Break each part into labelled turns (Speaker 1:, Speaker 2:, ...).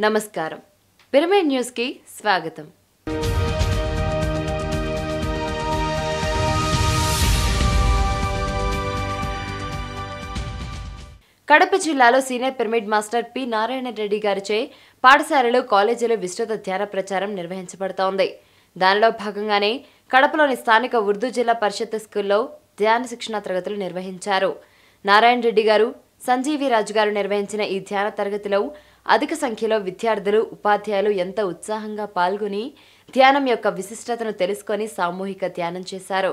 Speaker 1: నమస్కారం. పిరమిడ్ న్యూస్కి స్వాగతం. కడప జిల్లాలో senior pyramid master P. Narayana Reddy గారిచే పాఠశాలలు కాలేజీలు విస్తృత ధ్యాన ప్రచారం నిర్వహించబడుతోంది. దానిలో భాగంగానే కడపలోని స్థానిక ఉర్దూ జిల్లా పరిషత్ స్కూల్లో ధ్యాన శిక్షణ తరగతులు నిర్వహించారు. నారాయణ రెడ్డి గారు సంజీవి రాజు గారు నిర్వహించిన ఈ ధ్యాన తరగతిలో అధిక సంఖ్యలో విద్యార్థులు ఉపాధ్యాయులు ఎంత ఉత్సాహంగా పాల్గొని ధ్యానం యొక్క విశిష్టతను తెలుసుకొని సామూహిక ధ్యానం చేశారు.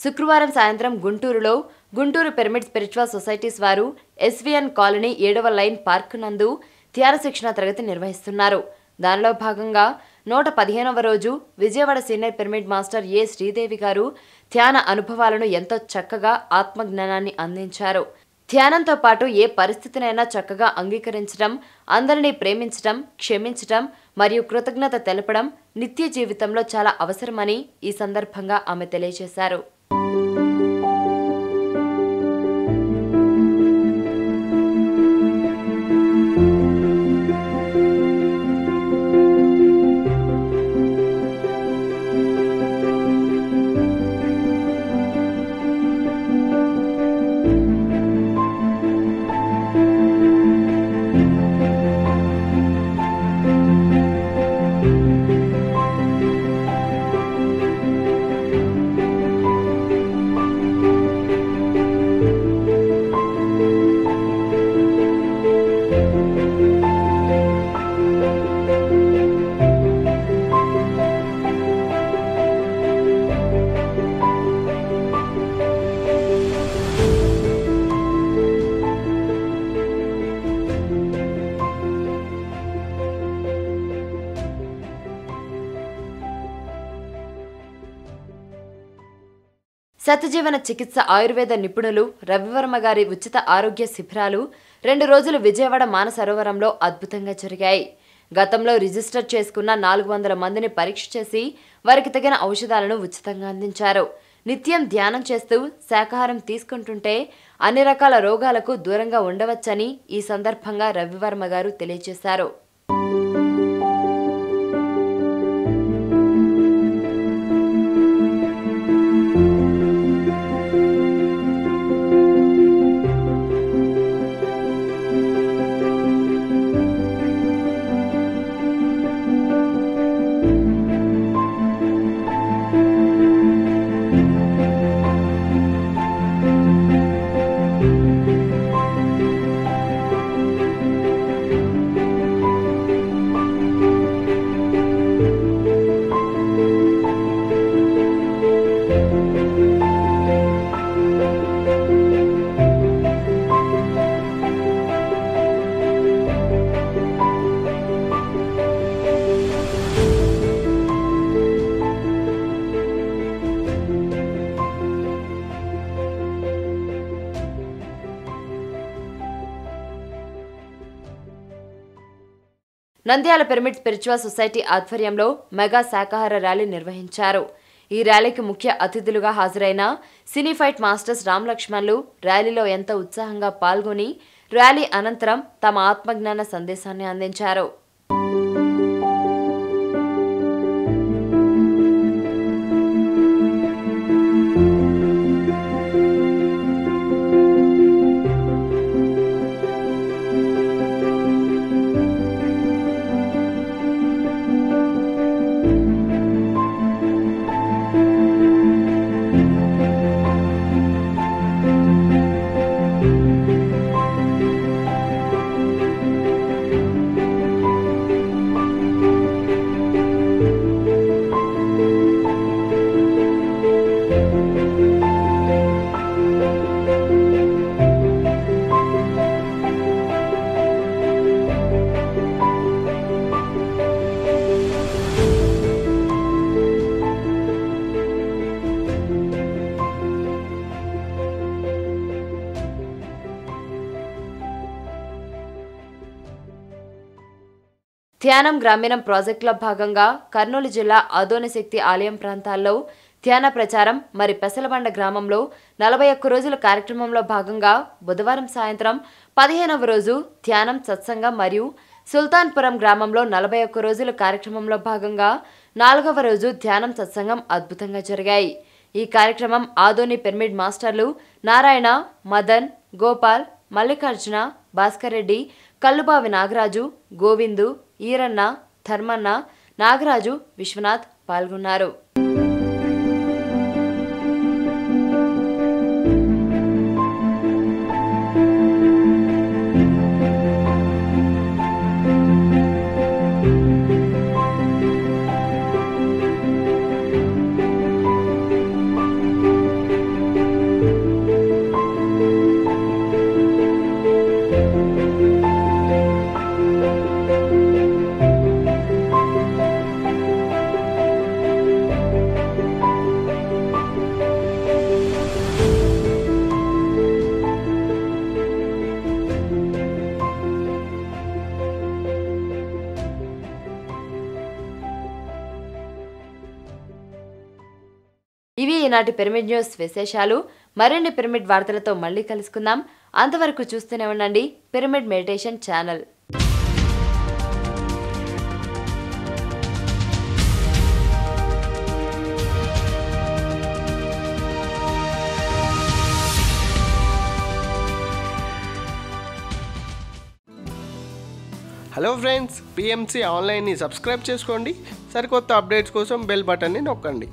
Speaker 1: శుక్రవారం సాయంత్రం గుంటూరులో గుంటూరు పిరమిడ్ స్పిరిచువల్ సొసైటీస్ వారు ఎస్విఎన్ కాలనీ ఏడవ లైన్ పార్క్ నందు ధ్యాన శిక్షణ తరగతి నిర్వహిస్తున్నారు. దానిలో భాగంగా నూట పదిహేనవ రోజు Vijayawada senior pyramid master A Sridevi garu ధ్యాన అనుభవాలను ఎంతో చక్కగా ఆత్మజ్ఞానాన్ని అందించారు. ధ్యానంతో పాటు ఏ పరిస్థితినైనా చక్కగా అంగీకరించడం అందరినీ ప్రేమించడం క్షమించడం మరియు కృతజ్ఞత తెలపడం నిత్య జీవితంలో చాలా అవసరమని ఈ సందర్భంగా ఆమె తెలియజేశారు. సత్యజీవన చికిత్స ఆయుర్వేద నిపుణులు రవివర్మ గారి ఉచిత ఆరోగ్య శిబిరాలు రెండు రోజులు విజయవాడ మానసరోవరంలో అద్భుతంగా జరిగాయి. గతంలో రిజిస్టర్ చేసుకున్న నాలుగు వందల మందిని పరీక్ష చేసి వారికి తగిన ఔషధాలను ఉచితంగా అందించారు. నిత్యం ధ్యానం చేస్తూ శాకాహారం తీసుకుంటుంటే అన్ని రకాల రోగాలకు దూరంగా ఉండవచ్చని ఈ సందర్భంగా రవివర్మ గారు తెలియజేశారు. నంద్యాల పిరమిడ్ స్పిరిచువల్ సొసైటీ ఆధ్వర్యంలో మెగా శాకాహార ర్యాలీ నిర్వహించారు. ఈ ర్యాలీకి ముఖ్య అతిథులుగా హాజరైన సినీ ఫైట్ మాస్టర్స్ రామ్ లక్ష్మణ్లు ర్యాలీలో ఎంతో ఉత్సాహంగా పాల్గొని ర్యాలీ అనంతరం తమ ఆత్మజ్ఞాన సందేశాన్ని అందించారు. ధ్యానం గ్రామీణం ప్రాజెక్టులో భాగంగా కర్నూలు జిల్లా అదోని శక్తి ఆలయం ప్రాంతాల్లో ధ్యాన ప్రచారం మరి పెసలబండ గ్రామంలో నలభై ఒక్క రోజుల కార్యక్రమంలో భాగంగా బుధవారం సాయంత్రం పదిహేనవ రోజు ధ్యానం సత్సంగం మరియు సుల్తాన్పురం గ్రామంలో నలభై ఒక్క రోజుల కార్యక్రమంలో భాగంగా నాలుగవ రోజు ధ్యానం సత్సంగం అద్భుతంగా జరిగాయి. ఈ కార్యక్రమం ఆదోని పిరమిడ్ మాస్టర్లు నారాయణ మదన్ గోపాల్ మల్లికార్జున భాస్కర్ రెడ్డి కల్లుబావి నాగరాజు గోవిందు ఈరన్న ధర్మన్న నాగరాజు విశ్వనాథ్ పాల్గొన్నారు. ఇవి ఈనాటి పిరమిడ్ న్యూస్ విశేషాలు. మరిన్ని పిరమిడ్ వార్తలతో మళ్ళీ కలుసుకుందాం. అంతవరకు చూస్తూనే ఉండండి pyramid meditation channel.
Speaker 2: Hello friends PMC ఆన్లైన్ని subscribe చేసుకోండి. సరికొత్త అప్డేట్స్ కోసం బెల్ బటన్ని నొక్కండి.